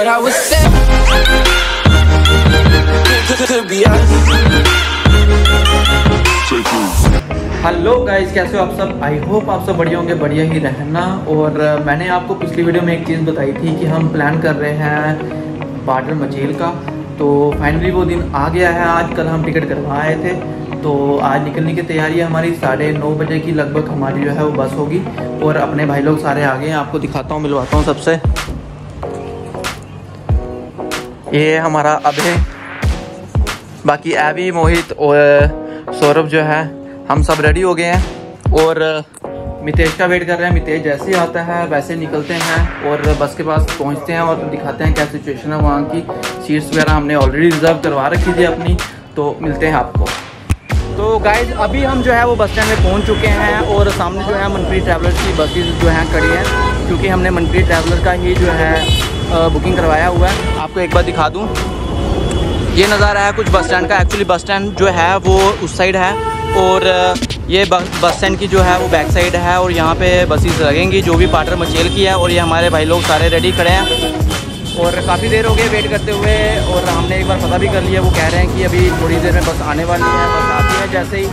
what I was saying hello guys कैसे हो आप सब? आई होप आप सब बढ़िया होंगे, बढ़िया ही रहना। और मैंने आपको पिछली वीडियो में एक चीज़ बताई थी कि हम प्लान कर रहे हैं बार्डर मचेल का। तो फाइनली वो दिन आ गया है, आज कल हम टिकट करवा आए थे। तो आज निकलने की तैयारी हमारी, साढ़े नौ बजे की लगभग हमारी जो है वो बस होगी। और अपने भाई लोग सारे आ गए हैं, आपको दिखाता हूँ, मिलवाता हूँ सबसे। ये हमारा अभय बाकी एवी, मोहित और सौरभ जो है, हम सब रेडी हो गए हैं। और मितेश का वेट कर रहे हैं। मितेश जैसे ही आता है, वैसे निकलते हैं और बस के पास पहुँचते हैं और दिखाते हैं क्या सिचुएशन है। वहाँ की सीट्स वगैरह हमने ऑलरेडी रिज़र्व करवा रखी थी अपनी। तो मिलते हैं आपको। तो गाइज़ अभी हम जो है वो बस स्टैंड में पहुँच चुके हैं और सामने जो है मनप्रीत ट्रैवलर्स की बसेज जो हैं खड़ी हैं। क्योंकि हमने मनप्रीत ट्रैवलर का ही जो है बुकिंग करवाया हुआ है। आपको एक बार दिखा दूँ। ये नज़ारा है कुछ बस स्टैंड का। एक्चुअली बस स्टैंड जो है, वो उस साइड है। और ये बस स्टैंड की जो है, वो बैक साइड है। और यहाँ पे बसेस लगेंगी, जो भी पार्टर मचेल की है। और ये हमारे भाई लोग सारे रेडी खड़े हैं। और काफ़ी देर हो गई वेट करते हुए। और हमने एक बार पता भी कर लिया, वो कह रहे हैं कि अभी थोड़ी देर में बस आने वाली है। बस जैसे ही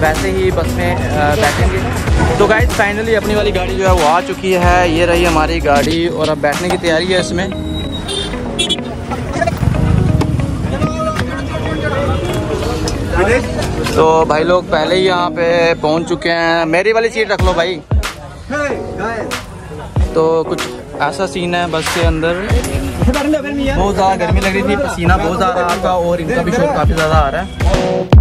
वैसे ही बस में बैठेंगे। तो गाइज़ फाइनली अपनी वाली गाड़ी जो है वो आ चुकी है। ये रही हमारी गाड़ी और अब बैठने की तैयारी है इसमें। तो भाई लोग पहले ही यहाँ पे पहुँच चुके हैं। मेरी वाली सीट रख लो भाई। तो कुछ ऐसा सीन है बस के अंदर। बहुत ज़्यादा गर्मी लग रही थी पसीना बहुत ज़्यादा आ रहा था और इनका भी शोर काफ़ी ज़्यादा आ रहा है।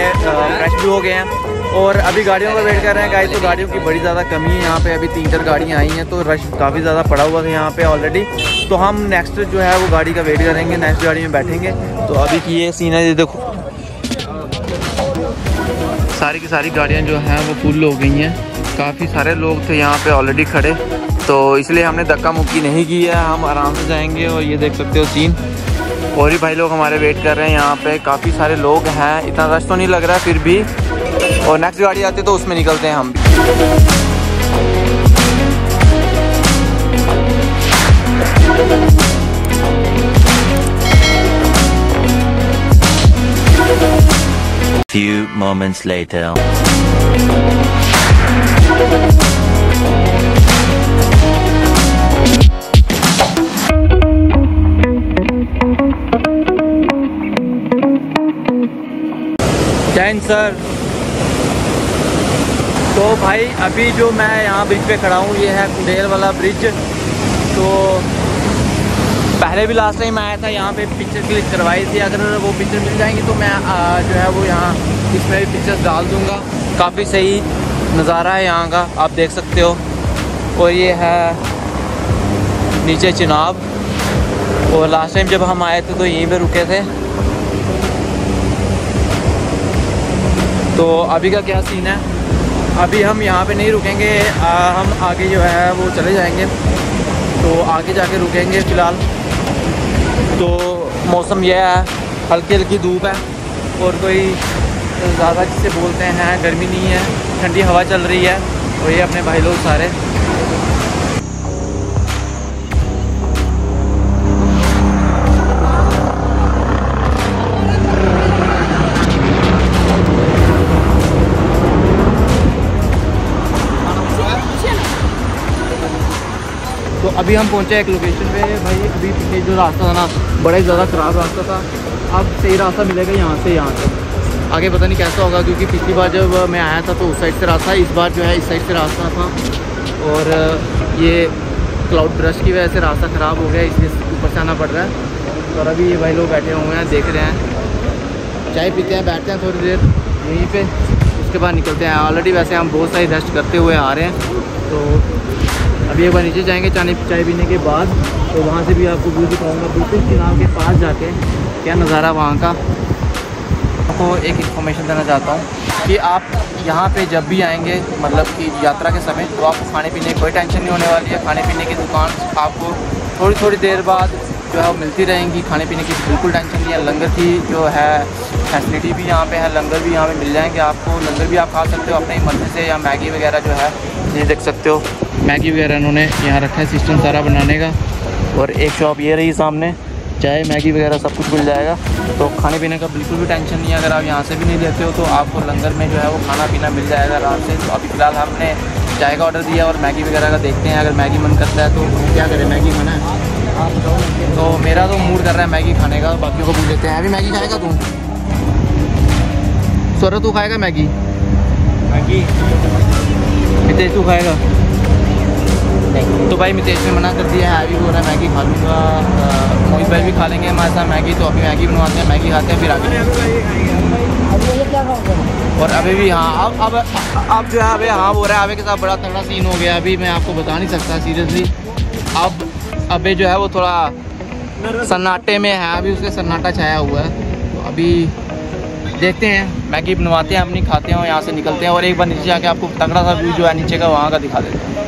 में फ्रेश भी हो गए हैं। और अभी गाड़ियों का वेट कर रहे हैं। गाइस तो गाड़ियों की बड़ी ज़्यादा कमी है। यहाँ पे अभी तीन चार गाड़ियाँ आई हैं तो रश काफ़ी ज़्यादा पड़ा हुआ है यहाँ पे ऑलरेडी तो हम नेक्स्ट जो है, वो गाड़ी का वेट करेंगे। नेक्स्ट गाड़ी में बैठेंगे। तो अभी की ये सीन है, ये देखो। सारी की सारी गाड़ियाँ जो हैं, वो फुल हो गई हैं। काफ़ी सारे लोग थे यहाँ पर ऑलरेडी खड़े। तो इसलिए हमने धक्का मुक्की नहीं की है। हम आराम से जाएँगे और ये देख सकते हो सीन और ही भाई लोग हमारे वेट कर रहे हैं यहाँ पे। काफ़ी सारे लोग हैं। इतना रश तो नहीं लग रहा है फिर भी। और नेक्स्ट गाड़ी आती है तो उसमें निकलते हैं हम Few moments later. सर। तो भाई अभी जो मैं यहाँ ब्रिज पे खड़ा हूँ ये है कुंडेल वाला ब्रिज तो पहले भी लास्ट टाइम आया था यहाँ पे पिक्चर क्लिक करवाई थी। अगर वो पिक्चर मिल जाएँगी तो मैं आ, जो है वो यहाँ इसमें भी पिक्चर डाल दूँगा। काफ़ी सही नज़ारा है यहाँ का आप देख सकते हो। और ये है नीचे चिनाब और लास्ट टाइम जब हम आए थे तो यहीं पर रुके थे। तो अभी का क्या सीन है? अभी हम यहाँ पे नहीं रुकेंगे। आ, हम आगे जो है वो चले जाएँगे। तो आगे जाके रुकेंगे फ़िलहाल। तो मौसम यह है हल्की हल्की धूप है और कोई ज़्यादा जिसे बोलते हैं गर्मी नहीं है। ठंडी हवा चल रही है और ये अपने भाई लोग सारे। तो अभी हम पहुँचे एक लोकेशन पे। भाई, अभी पीछे जो रास्ता था ना, बड़ा ही ज़्यादा ख़राब रास्ता था। अब सही रास्ता मिलेगा यहाँ से यहाँ से आगे पता नहीं कैसा होगा, क्योंकि पिछली बार जब मैं आया था तो उस साइड से रास्ता, इस बार जो है इस साइड से रास्ता था। और, ये क्लाउड ब्रश की वजह से रास्ता ख़राब हो गया, इसलिए ऊपर से आना पड़ रहा है। और अभी ये भाई लोग बैठे हुए हैं, देख रहे हैं। चाय पीते हैं, बैठते हैं थोड़ी देर, यहीं पे। उसके बाद निकलते हैं। ऑलरेडी वैसे हम बहुत सारी रेस्ट करते हुए आ रहे हैं। तो अभी एक बार नीचे जाएँगे चाने चाय पीने के बाद तो वहाँ से भी आपको व्यू दिखाऊँगा बिल्कुल किनार के पास जाके, क्या नज़ारा वहाँ का। आपको तो एक इन्फॉर्मेशन देना चाहता हूँ कि आप यहाँ पे जब भी आएँगे मतलब कि यात्रा के समय तो आपको खाने पीने की कोई टेंशन नहीं होने वाली है। खाने पीने की दुकान आपको थोड़ी थोड़ी देर बाद जो है मिलती रहेंगी। खाने पीने की बिल्कुल टेंशन नहीं है। लंगर की जो है फैसिलिटी भी यहाँ पे है, लंगर भी यहाँ पे मिल जाएँगे आपको। लंगर भी आप खा सकते हो, अपने मर्ज़ी से, या मैगी वगैरह जो है ये देख सकते हो। मैगी वगैरह इन्होंने यहाँ रखा है सिस्टम सारा बनाने का। और एक शॉप ये रही सामने चाय मैगी वगैरह सब कुछ मिल जाएगा। तो खाने पीने का बिल्कुल भी टेंशन नहीं है अगर आप यहाँ से भी नहीं लेते हो तो आपको लंगर में जो है वो खाना पीना मिल जाएगा आराम से। तो अभी फ़िलहाल हमने चाय का ऑर्डर दिया और मैगी वगैरह का देखते हैं अगर मैगी मन करता है तो क्या करें मैगी खाना है? तो मेरा तो मूड कर रहा है मैगी खाने का बाकी को पूछ लेते हैं। अभी मैगी खाएगा तू? सौरभ तू खाएगा मैगी? मैगी। तू खाएगा? तो भाई मितेश ने मना कर दिया है अभी बोल रहा है मैगी खा लूँगा मोहित भाई भी खा लेंगे हमारे साथ मैगी तो अभी मैगी बनवाते हैं, मैगी खाते हैं, फिर आगे। और अभी भी हाँ अब अब अब जो है, अभी हाँ बोल रहा है, अभी के साथ बड़ा तगड़ा सीन हो गया अभी मैं आपको बता नहीं सकता सीरियसली अब, अभी जो है, वो थोड़ा सन्नाटे में है, अभी उसके सन्नाटा छाया हुआ है। तो अभी देखते हैं, मैगी बनवाते हैं, अपनी खाते हैं और यहाँ से निकलते हैं और एक बार नीचे आके आपको तगड़ा सा व्यू जो है, नीचे का, वहाँ का दिखा देते हैं।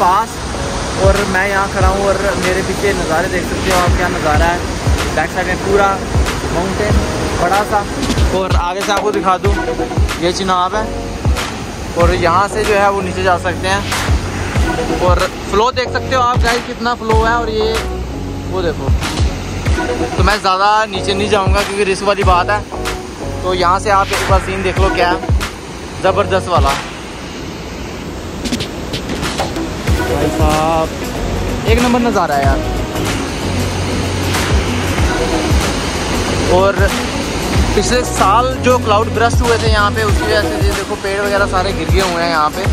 पास और मैं यहाँ खड़ा हूँ और मेरे पीछे नज़ारे देख सकते हो आप, क्या नज़ारा है। बैक साइड में पूरा माउंटेन बड़ा सा। और आगे से आपको दिखा दूँ, ये चिनाब है। और यहाँ से जो है वो नीचे जा सकते हैं। और फ्लो देख सकते हो आप गाइस कितना फ्लो है और ये, वो देखो। तो मैं ज़्यादा नीचे नहीं जाऊँगा क्योंकि रिस्क वाली बात है। तो यहाँ से आप एक बार सीन देख लो क्या है। ज़बरदस्त वाला। भाई साहब। एक नंबर नज़ारा है यार। और पिछले साल जो क्लाउड ब्रस्ट हुए थे यहाँ पे, उसकी वजह से ये देखो पेड़ वगैरह सारे गिर गए हुए हैं यहाँ पे।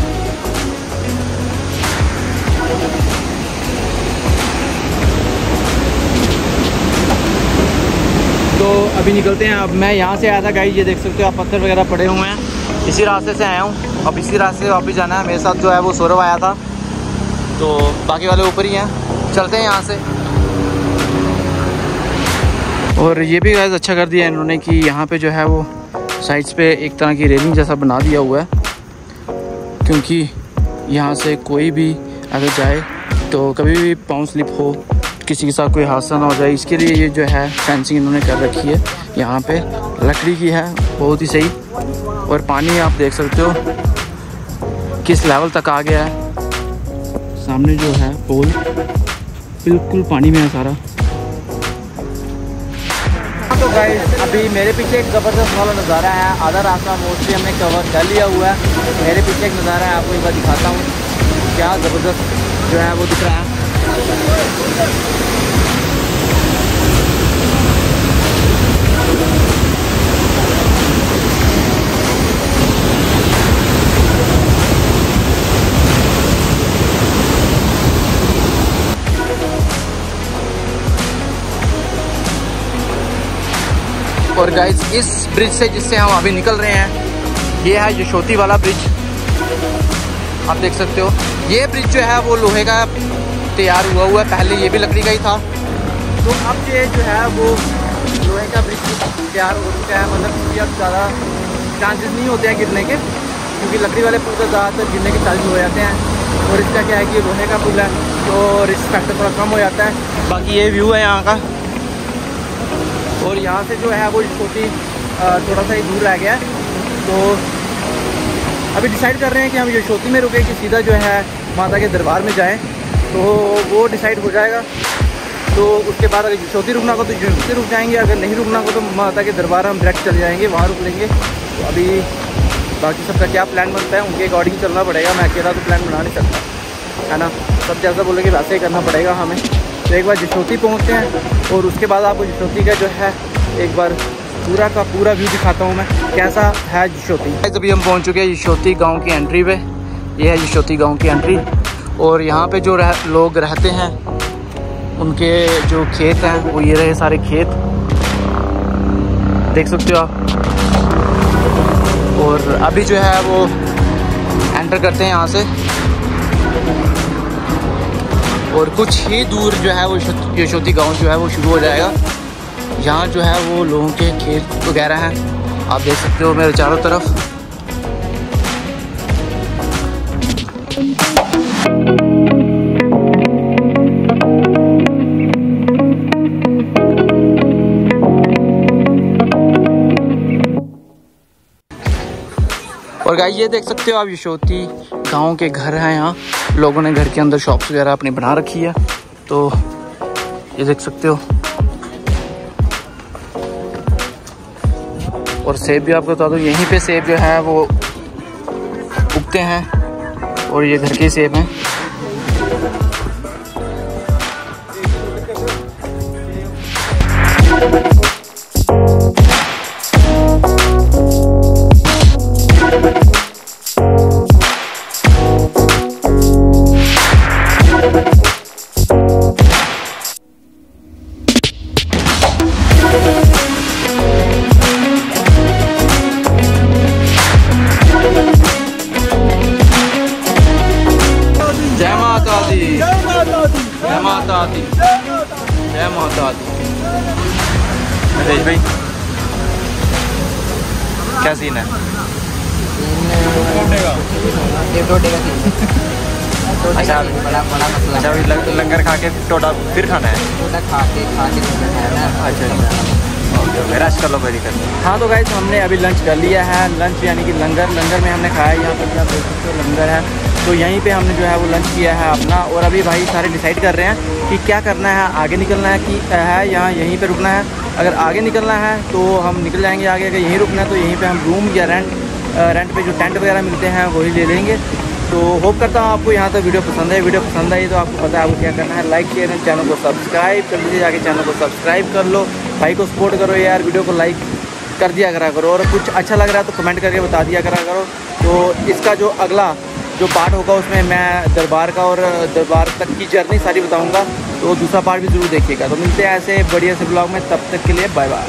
तो अभी निकलते हैं। अब मैं यहाँ से आया था गाइस ये देख सकते हो आप, पत्थर वगैरह पड़े हुए हैं। इसी रास्ते से आया हूँ। अब इसी रास्ते से वापस जाना है। मेरे साथ जो है वो सौरभ आया था। तो बाकी वाले ऊपर ही हैं। चलते हैं यहाँ से। और ये भी गाइस अच्छा कर दिया इन्होंने कि यहाँ पे जो है वो साइड्स पे एक तरह की रेलिंग जैसा बना दिया हुआ है। क्योंकि यहाँ से कोई भी अगर जाए तो कभी भी पाँव स्लिप हो, किसी के साथ कोई हादसा ना हो जाए, इसके लिए ये जो है फेंसिंग इन्होंने कर रखी है। यहाँ पे लकड़ी की है, बहुत ही सही। और पानी आप देख सकते हो, किस लेवल तक आ गया है। सामने जो है पोल, बिल्कुल पानी में है सारा। तो गाइस अभी मेरे पीछे एक ज़बरदस्त वाला नज़ारा है, आधा रास्ता मोस्टली हमने कवर कर लिया हुआ है। मेरे पीछे एक नज़ारा है, आपको एक बार दिखाता हूँ। क्या ज़बरदस्त जो है वो दिख रहा है। और गाइस इस ब्रिज से जिससे हम अभी निकल रहे हैं, ये है यशोती वाला ब्रिज आप देख सकते हो। ये ब्रिज जो है, वो लोहे का तैयार हुआ हुआ है। पहले ये भी लकड़ी का ही था। तो अब ये जो है, वो लोहे का ब्रिज तैयार हो चुका है। मतलब इसकी अब ज़्यादा चांसेस नहीं होते हैं गिरने के, क्योंकि लकड़ी वाले पुल तो ज़्यादातर गिरने के चांसेस हो जाते हैं। और इसका क्या है कि लोहे का पुल है तो रिस्क फैक्टर थोड़ा कम हो जाता है। बाकी ये व्यू है यहाँ का। और यहाँ से जो है वो छोटी थोड़ा सा ही दूर रह गया। तो अभी डिसाइड कर रहे हैं कि हम यशोती में रुके कि सीधा जो है माता के दरबार में जाएँ। तो वो डिसाइड हो जाएगा। तो उसके बाद अगर यशोती रुकना हो तो यशोती रुक जाएँगे, अगर नहीं रुकना हो तो माता के दरबार हम डायरेक्ट चले जाएँगे, वहाँ रुक लेंगे। तो अभी बाकी सबका क्या प्लान बनता है, उनके अकॉर्डिंग चलना पड़ेगा। मैं अकेला तो प्लान बना नहीं सकता, है ना? सब जैसा बोलेंगे वैसे ही करना पड़ेगा हमें। तो एक बार यशोती पहुँचते हैं और उसके बाद आपको यशोती का जो है एक बार पूरा का पूरा व्यू दिखाता हूँ मैं कैसा है यशोती अभी हम पहुँच चुके हैं यशोती गाँव की एंट्री पे। ये है यशोती गाँव की एंट्री और यहाँ पे जो रह, लोग रहते हैं उनके जो खेत हैं वो ये रहे सारे खेत। देख सकते हो आप। और अभी जो है वो एंटर करते हैं यहाँ से। और कुछ ही दूर जो है वो यशोती गाँव जो है वो शुरू हो जाएगा। यहाँ जो है वो लोगों के खेत वगैरह हैं। आप देख सकते हो मेरे चारों तरफ़। और गाय ये देख सकते हो आप यशोती गाँव के घर हैं यहाँ। लोगों ने घर के अंदर शॉप्स वगैरह अपनी बना रखी है तो ये देख सकते हो। और सेब भी आपको बता दो, यहीं पे सेब जो है वो उगते हैं, और ये घर के सेब हैं। सीन है। अच्छा अच्छा अभी लंगर खा के टोटा फिर खाना है? खा के खा के तो है अच्छा अच्छा। रश कर लो दिक्कत नहीं हाँ तो गाइस हमने अभी लंच कर लिया है। लंच यानी कि लंगर लंगर में हमने खाया यहाँ पर आप देख सकते हो लंगर है। तो यहीं पे हमने जो है वो लंच किया है अपना। और अभी भाई सारे डिसाइड कर रहे हैं कि क्या करना है आगे निकलना है कि है यहाँ यहीं पे रुकना है। अगर आगे निकलना है तो हम निकल जाएँगे आगे। अगर यहीं रुकना है तो यहीं पे हम रूम या रेंट रेंट पे जो टेंट वगैरह मिलते हैं, वही ले लेंगे। तो होप करता हूँ आपको यहाँ तक वीडियो पसंद है वीडियो पसंद आई तो आपको पता है आपको क्या करना है। लाइक शेयर एंड चैनल को सब्सक्राइब कर लीजिए जाके चैनल को सब्सक्राइब कर लो। भाई को सपोर्ट करो यार। वीडियो को लाइक कर दिया करा करो। और कुछ अच्छा लग रहा है तो कमेंट करके बता दिया करा करो। तो इसका जो अगला जो पार्ट होगा उसमें मैं दरबार का और दरबार तक की जर्नी सारी बताऊँगा तो दूसरा पार्ट भी ज़रूर देखिएगा। तो मिलते हैं ऐसे बढ़िया से ब्लॉग में, तब तक के लिए बाय बाय